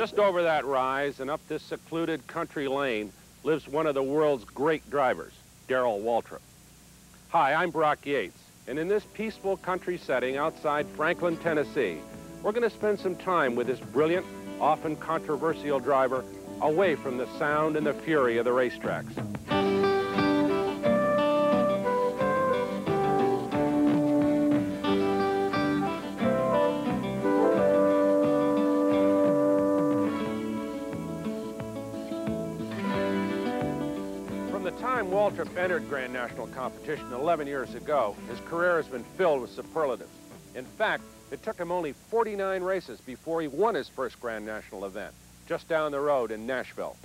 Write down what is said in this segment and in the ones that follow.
Just over that rise and up this secluded country lane lives one of the world's great drivers, Darrell Waltrip. Hi, I'm Brock Yates, and in this peaceful country setting outside Franklin, Tennessee, we're going to spend some time with this brilliant, often controversial driver away from the sound and the fury of the racetracks. Entered Grand National competition 11 years ago, his career has been filled with superlatives. In fact, it took him only 49 races before he won his first Grand National event, just down the road in Nashville.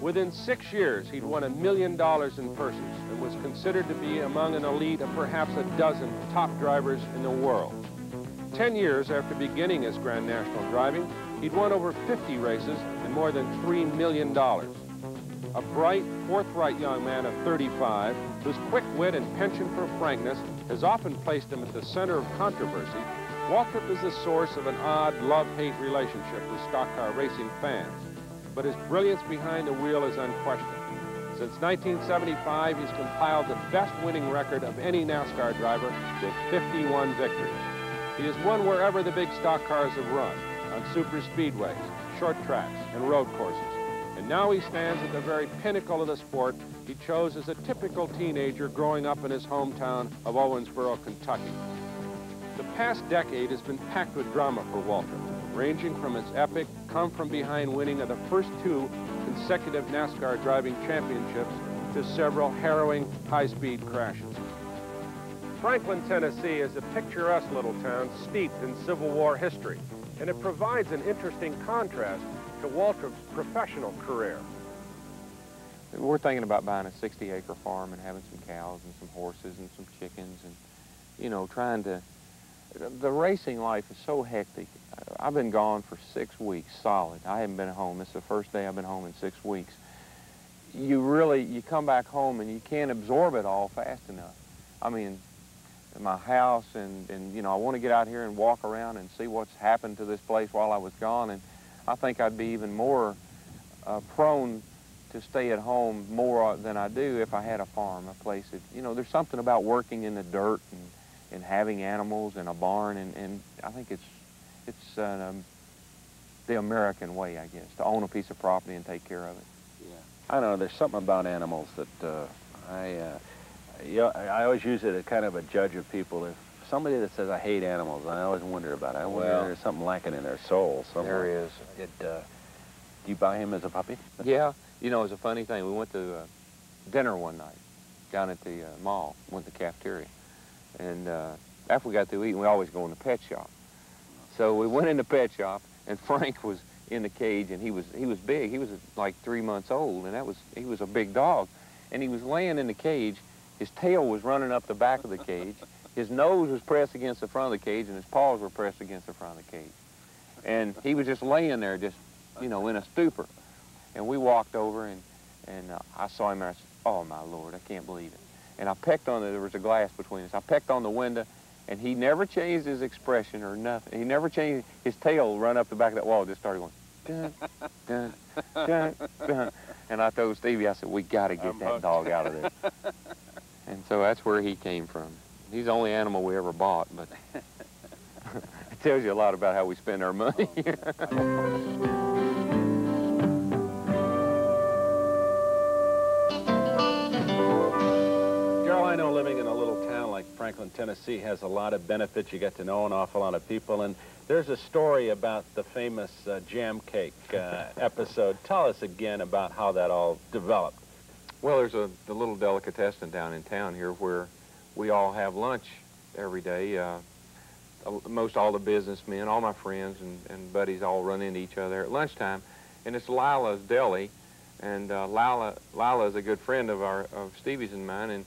Within six years, he'd won a million dollars in purses and was considered to be among an elite of perhaps a dozen top drivers in the world. Ten years after beginning his Grand National driving, he'd won over 50 races and more than $3 million a bright, forthright young man of 35, whose quick wit and penchant for frankness has often placed him at the center of controversy, Waltrip is the source of an odd love-hate relationship with stock car racing fans. But his brilliance behind the wheel is unquestioned. Since 1975, he's compiled the best winning record of any NASCAR driver with 51 victories. He has won wherever the big stock cars have run, on super speedways, short tracks, and road courses. And now he stands at the very pinnacle of the sport he chose as a typical teenager growing up in his hometown of Owensboro, Kentucky. The past decade has been packed with drama for Waltrip, ranging from his epic come-from-behind winning of the first two consecutive NASCAR driving championships to several harrowing high-speed crashes. Franklin, Tennessee is a picturesque little town steeped in Civil War history, and it provides an interesting contrast to Waltrip's professional career? We're thinking about buying a 60-acre farm and having some cows and some horses and some chickens and, you know, trying to... The racing life is so hectic. I've been gone for six weeks solid. I haven't been home. This is the first day I've been home in six weeks. You really, you come back home and you can't absorb it all fast enough. I mean, my house and, and you know, I want to get out here and walk around and see what's happened to this place while I was gone. And I think I'd be even more uh, prone to stay at home more than I do if I had a farm, a place that, you know, there's something about working in the dirt and, and having animals in a barn, and, and I think it's, it's uh, um, the American way, I guess, to own a piece of property and take care of it. Yeah. I know, there's something about animals that uh, I, uh, you know, I always use it as kind of a judge of people. If somebody that says I hate animals, I always wonder about it. I wonder well, if there's something lacking in their soul somewhere. There is. It, uh, do you buy him as a puppy? yeah. You know, it's a funny thing. We went to uh, dinner one night down at the uh, mall, went to the cafeteria. And uh, after we got through eating, we always go in the pet shop. So we went in the pet shop, and Frank was in the cage, and he was he was big. He was like three months old, and that was he was a big dog. And he was laying in the cage. His tail was running up the back of the cage. His nose was pressed against the front of the cage, and his paws were pressed against the front of the cage. And he was just laying there, just, you know, in a stupor. And we walked over, and, and uh, I saw him, and I said, oh, my Lord, I can't believe it. And I pecked on it. There was a glass between us. I pecked on the window, and he never changed his expression or nothing. He never changed. His tail run up the back of that wall, just started going, dun, dun, dun, dun. And I told Stevie, I said, we got to get that dog out of there. And so that's where he came from. He's the only animal we ever bought, but it tells you a lot about how we spend our money here. Darrell, I know living in a little town like Franklin, Tennessee has a lot of benefits. You get to know an awful lot of people, and there's a story about the famous uh, jam cake uh, episode. Tell us again about how that all developed. Well, there's a the little delicatessen down in town here where we all have lunch every day. Uh, most all the businessmen, all my friends and, and buddies all run into each other at lunchtime. And it's Lila's Deli. And uh, Lila, Lila is a good friend of our of Stevie's and mine. And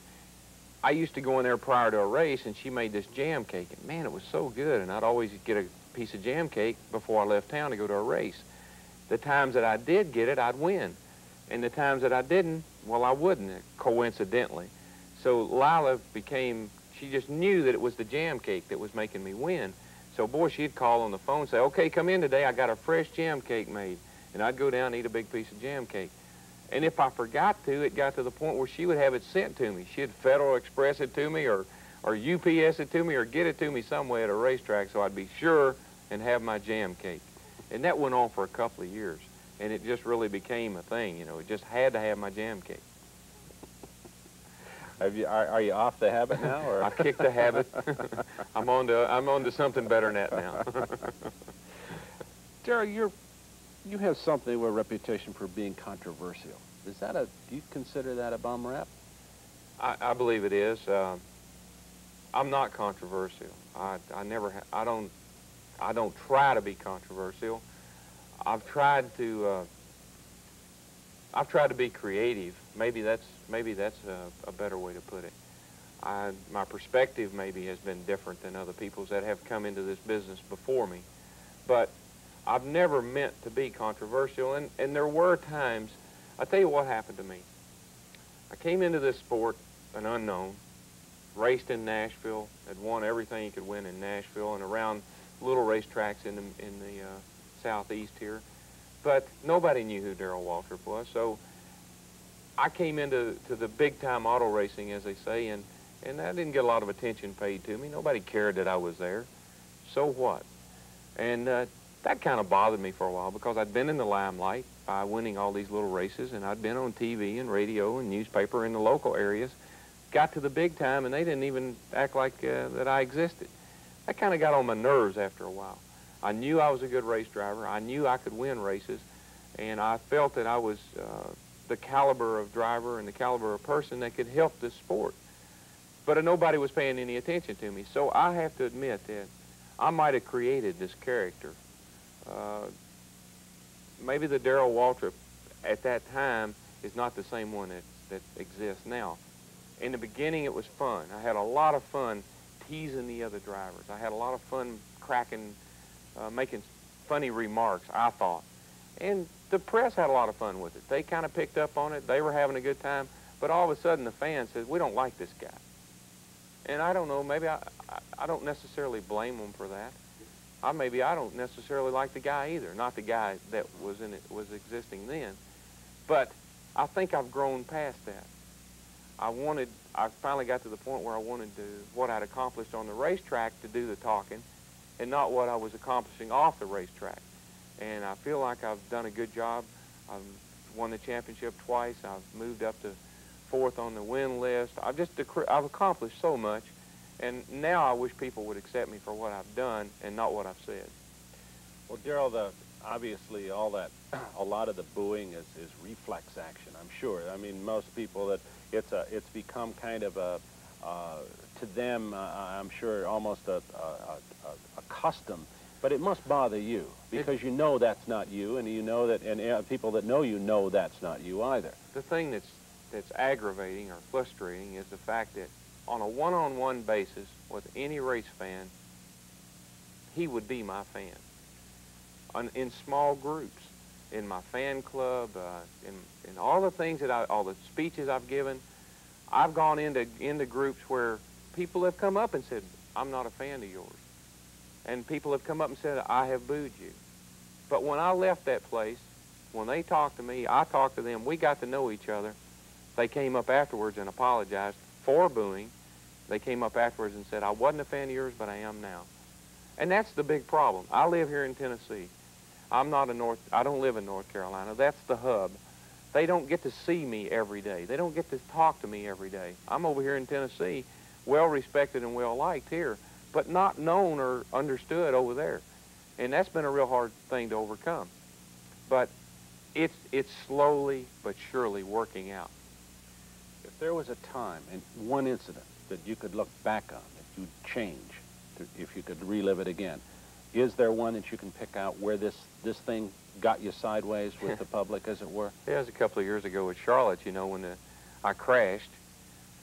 I used to go in there prior to a race, and she made this jam cake. And man, it was so good. And I'd always get a piece of jam cake before I left town to go to a race. The times that I did get it, I'd win. And the times that I didn't, well, I wouldn't, coincidentally. So Lila became, she just knew that it was the jam cake that was making me win. So, boy, she'd call on the phone and say, okay, come in today. I got a fresh jam cake made. And I'd go down and eat a big piece of jam cake. And if I forgot to, it got to the point where she would have it sent to me. She'd Federal Express it to me or, or UPS it to me or get it to me some way at a racetrack so I'd be sure and have my jam cake. And that went on for a couple of years. And it just really became a thing, you know. It just had to have my jam cake. Have you, are, are you off the habit now? Or? I kicked the habit. I'm on to I'm on to something better than that now. Darrell, you're you have something of a reputation for being controversial. Is that a do you consider that a bum rap? I, I believe it is. Uh, I'm not controversial. I I never I don't I don't try to be controversial. I've tried to uh, I've tried to be creative. Maybe that's maybe that's a, a better way to put it. I, my perspective maybe has been different than other people's that have come into this business before me. But I've never meant to be controversial, and, and there were times, i tell you what happened to me. I came into this sport an unknown, raced in Nashville, had won everything you could win in Nashville and around little racetracks in the, in the uh, southeast here. But nobody knew who Darrell Waltrip was, so I came into to the big-time auto racing, as they say, and, and I didn't get a lot of attention paid to me. Nobody cared that I was there. So what? And uh, that kind of bothered me for a while because I'd been in the limelight by winning all these little races, and I'd been on TV and radio and newspaper in the local areas. Got to the big time, and they didn't even act like uh, that I existed. That kind of got on my nerves after a while. I knew I was a good race driver. I knew I could win races, and I felt that I was uh, the caliber of driver and the caliber of person that could help this sport. But nobody was paying any attention to me. So I have to admit that I might have created this character. Uh, maybe the Darrell Waltrip at that time is not the same one that, that exists now. In the beginning, it was fun. I had a lot of fun teasing the other drivers. I had a lot of fun cracking uh, making funny remarks, I thought. And the press had a lot of fun with it. They kind of picked up on it. They were having a good time. But all of a sudden, the fans said, we don't like this guy. And I don't know, maybe I, I, I don't necessarily blame them for that. I, maybe I don't necessarily like the guy either, not the guy that was in it, was existing then. But I think I've grown past that. I wanted, I finally got to the point where I wanted to, what I'd accomplished on the racetrack to do the talking, and not what I was accomplishing off the racetrack. And I feel like I've done a good job. I've won the championship twice. I've moved up to fourth on the win list. I've just I've accomplished so much, and now I wish people would accept me for what I've done and not what I've said. Well, Darrell, the obviously all that, a lot of the booing is, is reflex action. I'm sure. I mean, most people that it's a it's become kind of a uh, to them, uh, I'm sure, almost a, a, a, a, custom. But it must bother you because it, you know that's not you, and you know that, and uh, people that know you know that's not you either. The thing that's that's aggravating or frustrating is the fact that on a one-on-one -on -one basis with any race fan, he would be my fan. On, in small groups, in my fan club, uh, in, in all the things that I, all the speeches I've given, I've gone into, into groups where people have come up and said, I'm not a fan of yours. And people have come up and said, I have booed you. But when I left that place, when they talked to me, I talked to them, we got to know each other. They came up afterwards and apologized for booing. They came up afterwards and said, I wasn't a fan of yours, but I am now. And that's the big problem. I live here in Tennessee. I'm not a North, I don't live in North Carolina. That's the hub. They don't get to see me every day. They don't get to talk to me every day. I'm over here in Tennessee, well respected and well liked here, but not known or understood over there. And that's been a real hard thing to overcome. But it's, it's slowly but surely working out. If there was a time and one incident that you could look back on, that you'd change, if you could relive it again, is there one that you can pick out where this, this thing got you sideways with the public, as it were? Yeah, it was a couple of years ago with Charlotte, you know, when the, I crashed.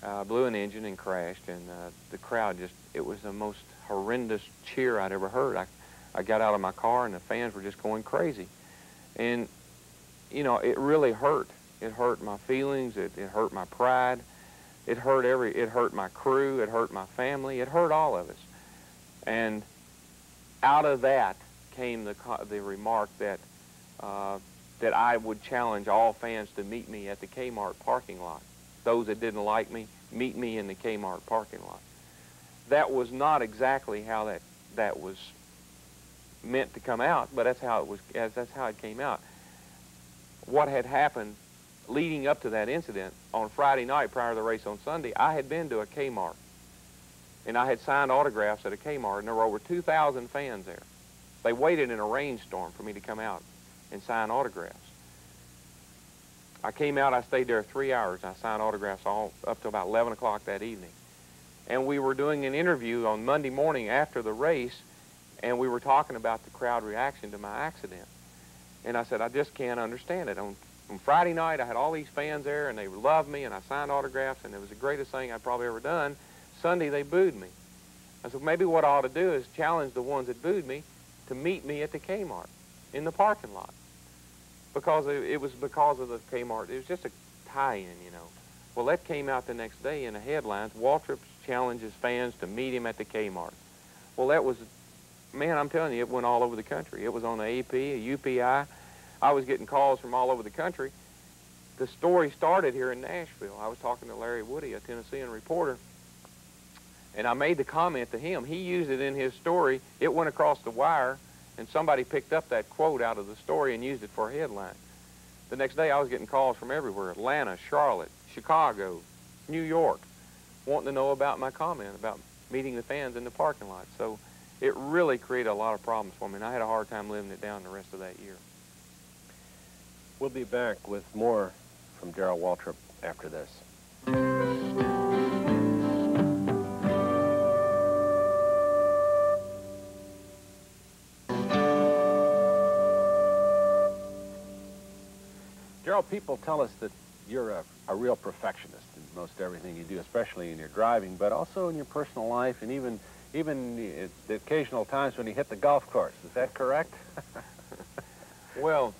Uh, blew an engine and crashed, and uh, the crowd just, it was the most horrendous cheer I'd ever heard. I, I got out of my car, and the fans were just going crazy. And, you know, it really hurt. It hurt my feelings. It, it hurt my pride. It hurt every, it hurt my crew. It hurt my family. It hurt all of us. And out of that came the, the remark that, uh, that I would challenge all fans to meet me at the Kmart parking lot. Those that didn't like me, meet me in the Kmart parking lot. That was not exactly how that, that was meant to come out, but that's how it was. As that's how it came out. What had happened leading up to that incident on Friday night prior to the race on Sunday, I had been to a Kmart, and I had signed autographs at a Kmart, and there were over 2,000 fans there. They waited in a rainstorm for me to come out and sign autographs. I came out, I stayed there three hours, I signed autographs all up to about 11 o'clock that evening. And we were doing an interview on Monday morning after the race, and we were talking about the crowd reaction to my accident. And I said, I just can't understand it. On, on Friday night, I had all these fans there, and they loved me, and I signed autographs, and it was the greatest thing I'd probably ever done. Sunday, they booed me. I said, maybe what I ought to do is challenge the ones that booed me to meet me at the Kmart in the parking lot. Because it, it was because of the Kmart. It was just a tie-in, you know. Well, that came out the next day in the headlines. Waltrip challenges fans to meet him at the Kmart. Well, that was man, I'm telling you, it went all over the country. It was on the AP, a UPI. I was getting calls from all over the country. The story started here in Nashville. I was talking to Larry Woody, a Tennessean reporter, and I made the comment to him. He used it in his story. It went across the wire, and somebody picked up that quote out of the story and used it for a headline. The next day, I was getting calls from everywhere, Atlanta, Charlotte, Chicago, New York, wanting to know about my comment about meeting the fans in the parking lot. So it really created a lot of problems for me, and I had a hard time living it down the rest of that year. We'll be back with more from Darrell Waltrip after this. People tell us that you're a, a real perfectionist in most everything you do, especially in your driving, but also in your personal life and even even the, the occasional times when you hit the golf course. Is that correct? well,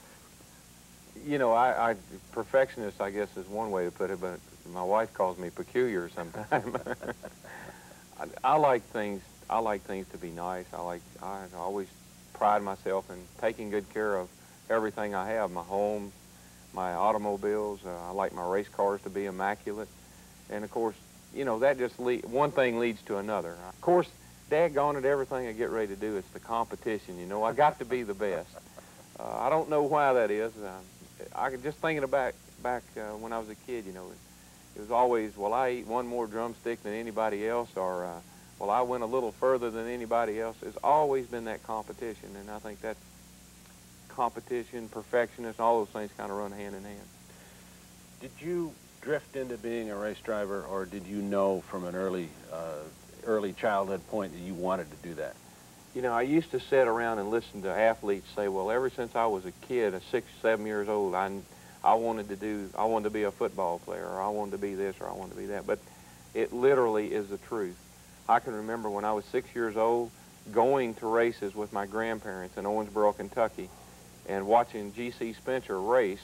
you know, I, I, perfectionist, I guess, is one way to put it, but my wife calls me peculiar sometimes. I, I like things. I like things to be nice. I like. I always pride myself in taking good care of everything I have. My home, my automobiles. Uh, I like my race cars to be immaculate, and of course, you know, that just lead, one thing leads to another. Of course, daggone it, everything I get ready to do, it's the competition, you know. I got to be the best. Uh, I don't know why that is. Uh, I just thinking about back uh, when I was a kid, you know, it, it was always, well, I eat one more drumstick than anybody else, or, uh, well, I went a little further than anybody else. It's always been that competition, and I think that competition, perfectionist, all those things kind of run hand in hand. Did you drift into being a race driver, or did you know from an early, uh, early childhood point that you wanted to do that? You know, I used to sit around and listen to athletes say, "Well, ever since I was a kid, a six, seven years old, I, I wanted to do, I wanted to be a football player, or I wanted to be this, or I wanted to be that." But it literally is the truth. I can remember when I was six years old, going to races with my grandparents in Owensboro, Kentucky, and watching G.C. Spencer race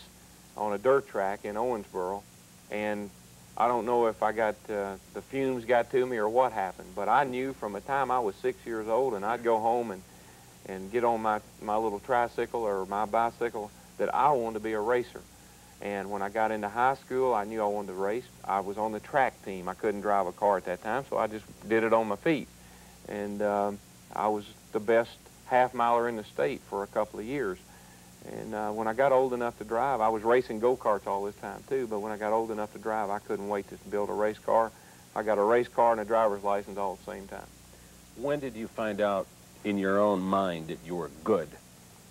on a dirt track in Owensboro and I don't know if I got, uh, the fumes got to me or what happened, but I knew from the time I was six years old and I'd go home and, and get on my, my little tricycle or my bicycle that I wanted to be a racer. And when I got into high school, I knew I wanted to race. I was on the track team. I couldn't drive a car at that time, so I just did it on my feet. And um, I was the best half miler in the state for a couple of years. And uh, when I got old enough to drive, I was racing go-karts all this time too, but when I got old enough to drive, I couldn't wait to build a race car. I got a race car and a driver's license all at the same time. When did you find out in your own mind that you were good,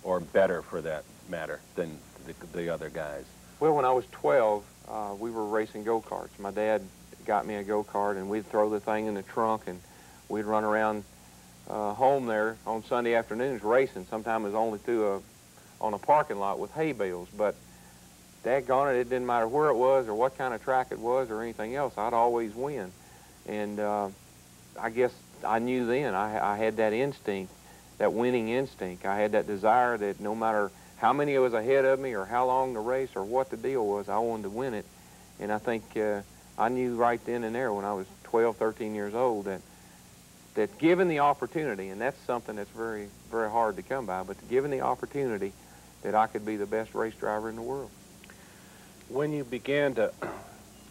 or better for that matter, than the, the other guys? Well, when I was 12, uh, we were racing go-karts. My dad got me a go-kart, and we'd throw the thing in the trunk, and we'd run around uh, home there on Sunday afternoons racing. Sometimes it was only through a on a parking lot with hay bales, but daggone it, it didn't matter where it was or what kind of track it was or anything else, I'd always win. And uh, I guess I knew then, I, I had that instinct, that winning instinct. I had that desire that no matter how many it was ahead of me or how long the race or what the deal was, I wanted to win it. And I think uh, I knew right then and there when I was 12, 13 years old that that given the opportunity, and that's something that's very, very hard to come by, but given the opportunity that I could be the best race driver in the world. When you began to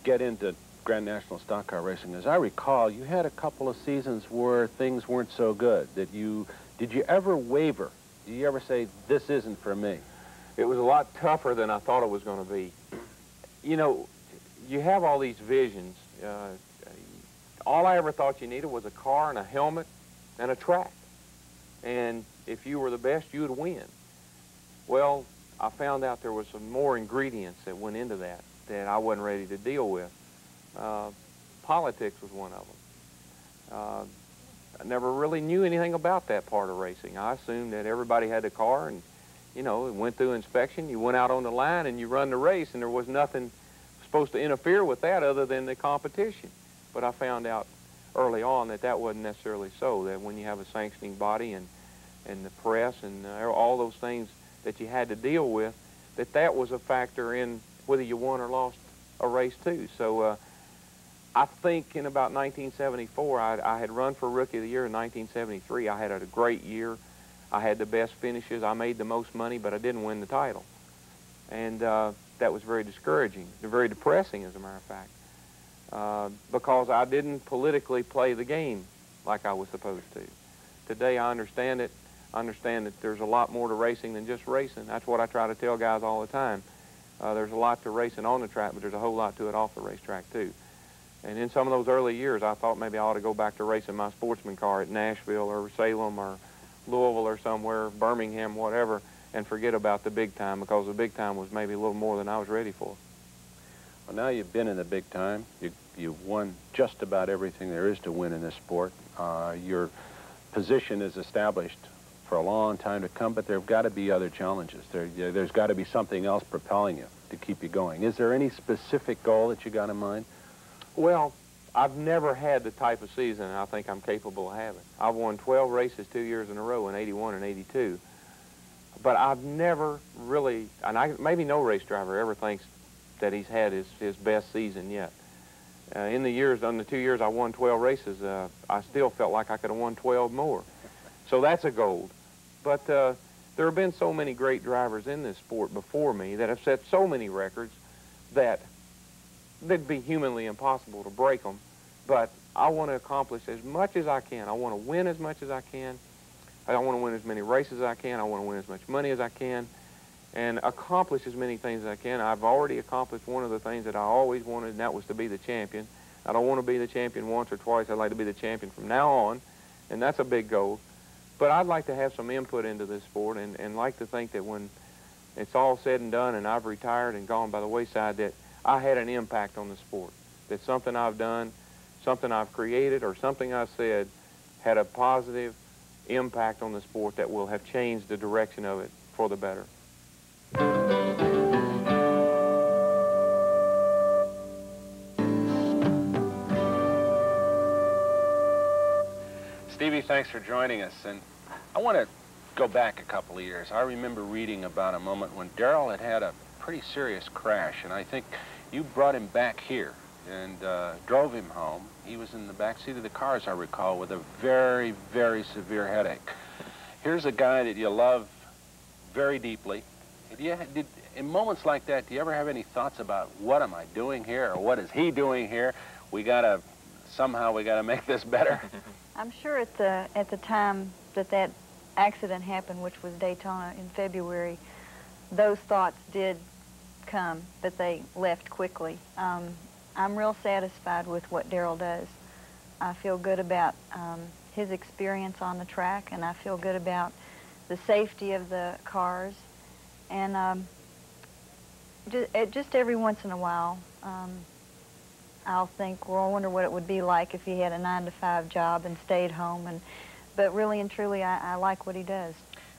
get into Grand National stock car racing, as I recall, you had a couple of seasons where things weren't so good. That you did you ever waver? Did you ever say this isn't for me? It was a lot tougher than I thought it was going to be. You know, you have all these visions. Uh, all I ever thought you needed was a car and a helmet and a track. And if you were the best, you would win. Well, I found out there was some more ingredients that went into that that I wasn't ready to deal with. Uh, politics was one of them. Uh, I never really knew anything about that part of racing. I assumed that everybody had a car and, you know, it went through inspection, you went out on the line and you run the race and there was nothing supposed to interfere with that other than the competition. But I found out early on that that wasn't necessarily so, that when you have a sanctioning body and, and the press and uh, all those things that you had to deal with, that that was a factor in whether you won or lost a race too. So uh, I think in about 1974, I, I had run for Rookie of the Year in 1973. I had a great year. I had the best finishes. I made the most money, but I didn't win the title. And uh, that was very discouraging, very depressing, as a matter of fact, uh, because I didn't politically play the game like I was supposed to. Today, I understand it. Understand that there's a lot more to racing than just racing. That's what I try to tell guys all the time. Uh, there's a lot to racing on the track, but there's a whole lot to it off the racetrack, too. And in some of those early years, I thought maybe I ought to go back to racing my sportsman car at Nashville or Salem or Louisville or somewhere, Birmingham, whatever, and forget about the big time because the big time was maybe a little more than I was ready for. Well, now you've been in the big time. You, you've won just about everything there is to win in this sport. Uh, your position is established for a long time to come, but there have got to be other challenges. There, there's got to be something else propelling you to keep you going. Is there any specific goal that you got in mind? Well, I've never had the type of season I think I'm capable of having. I've won 12 races two years in a row in 81 and 82. But I've never really, and I, maybe no race driver ever thinks that he's had his, his best season yet. Uh, in the years, on the two years I won 12 races, uh, I still felt like I could have won 12 more. So that's a gold. But uh, there have been so many great drivers in this sport before me that have set so many records that it'd be humanly impossible to break them. But I want to accomplish as much as I can. I want to win as much as I can. I want to win as many races as I can. I want to win as much money as I can and accomplish as many things as I can. I've already accomplished one of the things that I always wanted, and that was to be the champion. I don't want to be the champion once or twice. I'd like to be the champion from now on, and that's a big goal. But I'd like to have some input into this sport and, and like to think that when it's all said and done and I've retired and gone by the wayside that I had an impact on the sport, that something I've done, something I've created, or something I said had a positive impact on the sport that will have changed the direction of it for the better. Thanks for joining us. And I want to go back a couple of years. I remember reading about a moment when Darrell had had a pretty serious crash, and I think you brought him back here and uh, drove him home. He was in the back seat of the car, as I recall, with a very, very severe headache. Here's a guy that you love very deeply. You, did, in moments like that, do you ever have any thoughts about what am I doing here, or what is he doing here? We gotta somehow we gotta make this better. I'm sure at the at the time that that accident happened, which was Daytona in February, those thoughts did come, but they left quickly. Um, I'm real satisfied with what Darrell does. I feel good about um, his experience on the track, and I feel good about the safety of the cars. And um, just, just, every once in a while, um, I'll think, well, I wonder what it would be like if he had a nine to five job and stayed home. And but really and truly, I, I like what he does.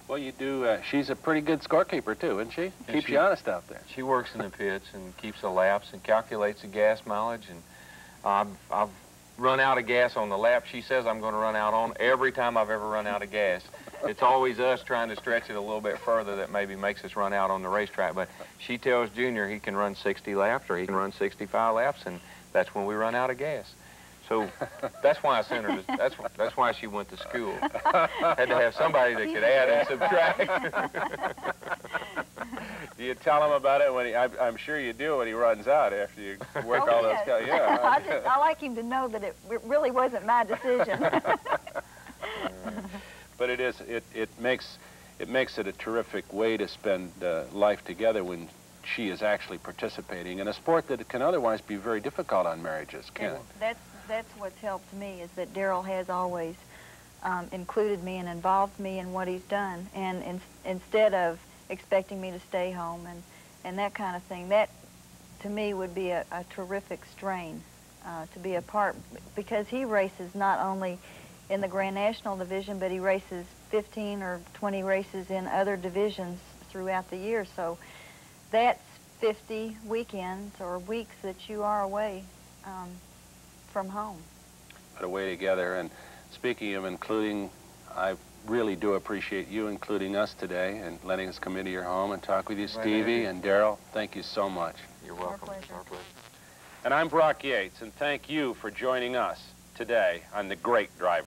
Well, you do. Uh, she's a pretty good scorekeeper too, isn't she? And keeps she, you honest out there. She works in the pits and keeps the laps and calculates the gas mileage. And I've, I've run out of gas on the lap she says I'm going to run out on every time I've ever run out of gas. It's always us trying to stretch it a little bit further that maybe makes us run out on the racetrack. But she tells Junior he can run 60 laps or he can run 65 laps, and that's when we run out of gas. So that's why I sent her. To, that's that's why she went to school. Had to have somebody that could add and subtract. Do you tell him about it when he? I, I'm sure you do when he runs out after you work Oh, all yes. those. cal- Yeah. I, just, I like him to know that it really wasn't my decision. but it is. It it makes it makes it a terrific way to spend uh, life together when she is actually participating in a sport that can otherwise be very difficult on marriages. Can it? that's that's what's helped me is that Darrell has always um, included me and involved me in what he's done, and in, instead of expecting me to stay home and and that kind of thing, that to me would be a, a terrific strain uh, to be a part because he races not only in the Grand National division, but he races 15 or 20 races in other divisions throughout the year. So that's 50 weekends or weeks that you are away um, from home. But away together. And speaking of including, I really do appreciate you including us today and letting us come into your home and talk with you, Stevie Andy. and Darrell. Thank you so much. You're Our welcome. pleasure. Our pleasure. And I'm Brock Yates, and thank you for joining us today on The Great Driver.